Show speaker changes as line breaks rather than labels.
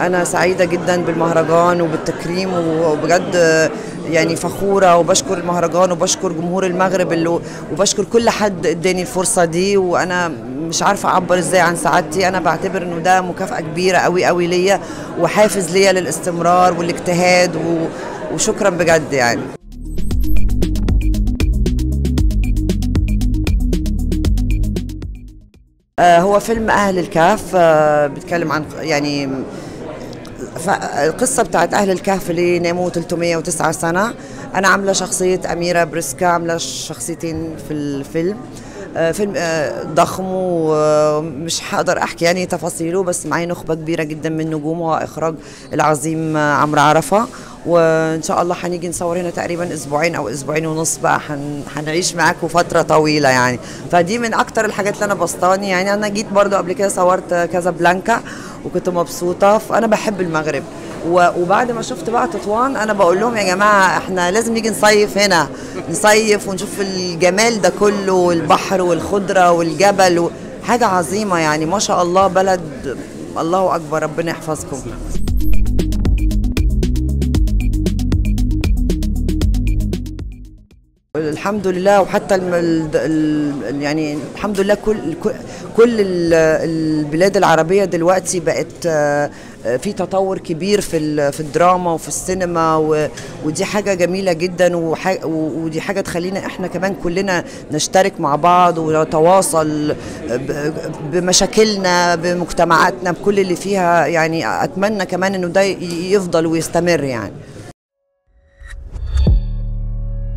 أنا سعيدة جدا بالمهرجان وبالتكريم وبجد يعني فخورة وبشكر المهرجان وبشكر جمهور المغرب اللي وبشكر كل حد اداني الفرصة دي وأنا مش عارفة أعبر إزاي عن سعادتي. أنا بعتبر إنه ده مكافأة كبيرة قوي قوي ليا وحافز ليا للاستمرار والاجتهاد و... وشكرا بجد يعني. آه هو فيلم أهل الكهف آه بيتكلم عن يعني القصة بتاعت أهل الكهف اللي ناموا 309 سنة. أنا عاملة شخصية أميرة بريسكا عاملة شخصيتين في الفيلم. آه فيلم آه ضخم ومش هقدر أحكي يعني تفاصيله بس معي نخبة كبيرة جدا من نجوم واخراج العظيم عمرو عرفة. وإن شاء الله هنيجي نصور هنا تقريبا أسبوعين أو أسبوعين ونص بقى. هنعيش معاكم فترة طويلة يعني. فدي من أكتر الحاجات اللي أنا بسطاني يعني. أنا جيت برضو قبل كده صورت كذا بلانكا وكنت مبسوطة. فأنا بحب المغرب. وبعد ما شفت بقى تطوان أنا بقول لهم يا جماعة إحنا لازم نيجي نصيف هنا. نصيف ونشوف الجمال ده كله والبحر والخضرة والجبل حاجة عظيمة يعني. ما شاء الله بلد الله أكبر ربنا يحفظكم. الحمد لله وحتى ال ال يعني الحمد لله كل كل البلاد العربية دلوقتي بقت في تطور كبير في في الدراما وفي السينما ودي حاجة جميلة جدا ودي حاجة تخلينا إحنا كمان كلنا نشترك مع بعض ونتواصل بمشاكلنا بمجتمعاتنا بكل اللي فيها. يعني أتمنى كمان إنه ده يفضل ويستمر يعني.